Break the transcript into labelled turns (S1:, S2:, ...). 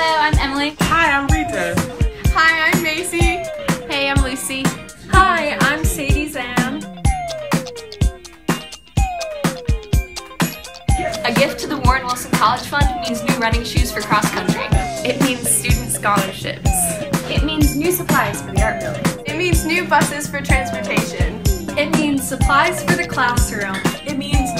S1: Hello, I'm Emily. Hi, I'm Rita.
S2: Hi, I'm Macy. Hey, I'm Lucy.
S3: Hi, I'm Sadie Zam.
S1: A gift to the Warren Wilson College Fund means new running shoes for cross country. It
S3: means student scholarships.
S1: It means new supplies for the art building.
S2: It means new buses for transportation.
S3: It means supplies for the classroom.
S1: It means